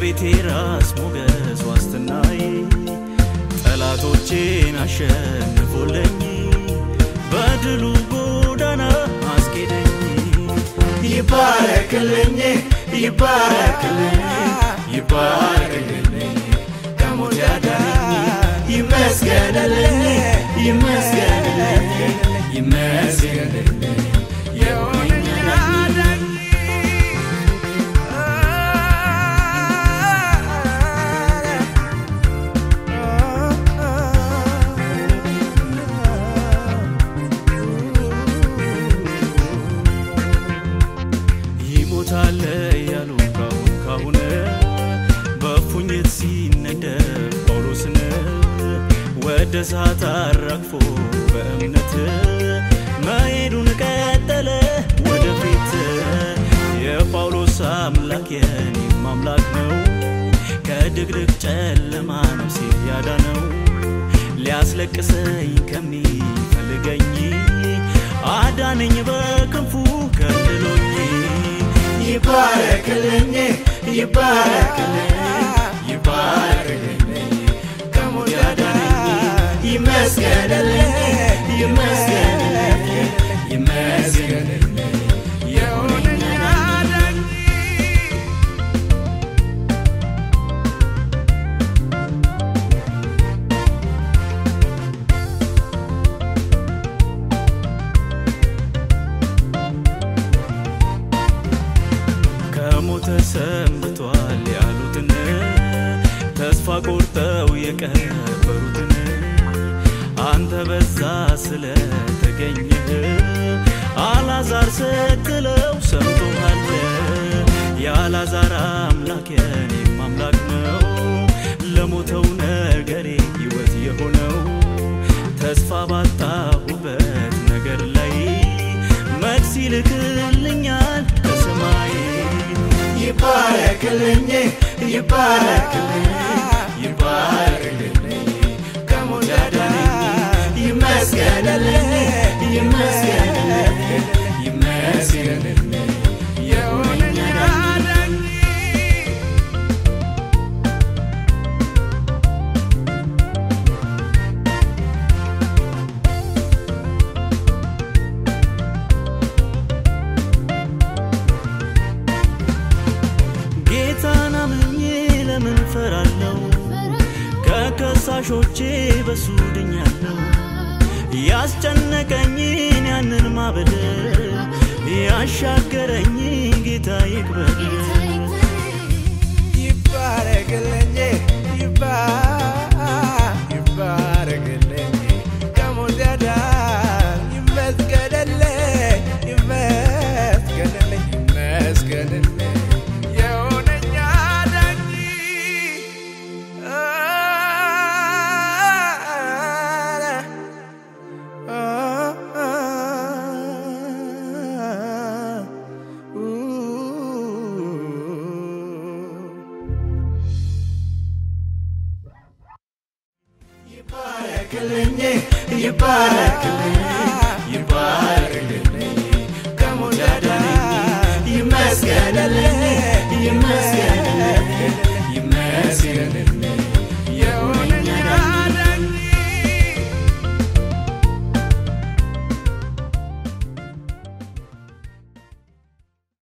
የቤቴ ራስ ሞገስ ዋስትናዬ ጠላቶቼን አሸንፎለኝ በድሉ ጎዳና አስኬደኝ። ይባረክልኝ ይባረክልኝ ይባረክልኝ። ከሞት ያዳነኝ ይመስገንልኝ ይመስገንልኝ ይመስገንልኝ ይሞታል ያሉ ካሁን ካሁን በፉኝት ሲነደፍ ጳውሎስን ወደ እሳት አራግፎ በእምነት መሄዱን ቀጠለ። ወደፊት የጳውሎስ አምላክ የኔም አምላክ ነው። ከድቅድቅ ጨለማ ነፍሴን ያዳነው ሊያስለቅሰኝ ከሚፈልገኝ አዳነኝ በክንፉ ይባረክልኝ ይባረክልኝ ይባረክልኝ ከሞት ያዳነኝ ይመስገንልኝ ይመስገንልኝ ቆርጠው የቀበሩትን አንተ በዛ ስለተገኘህ አላዛር ስትለው ሰምቶሃል። የአላዛር አምላክ የኔም አምላክ ነው። ለሞተው ነገሬ ሕይወት የሆነው ተስፋ ባጣሁበት ነገር ላይ መልስ ይልክልኛል ከሰማይ ይባረክልኝ ይባረክልኝ ጌታን አምኜ ለምን ፈራለሁ? ከከሳሾቼ በሱ ድኛለሁ። ያስጨነቀኝን ያንን ማበል ያሻገረኝ ጌታ ይክበር። ይባረክልኝ ይባረክልኝ ይባረክልኝ ይባረክልኝ